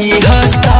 ही 大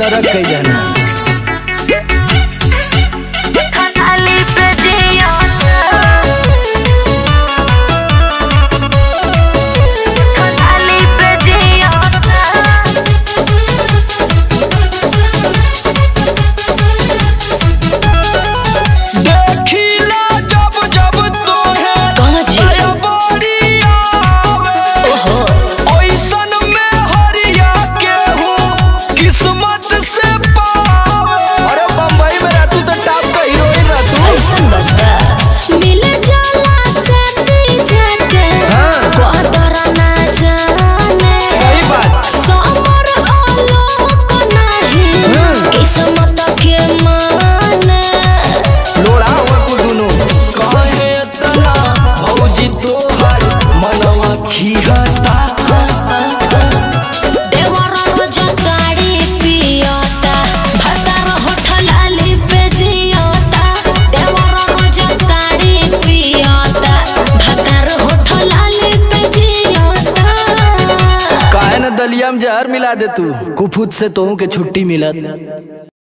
ನರಕಯ್ಯನ दलिया में जहर मिला दे तू। कुफुत से तोहू के छुट्टी मिलत।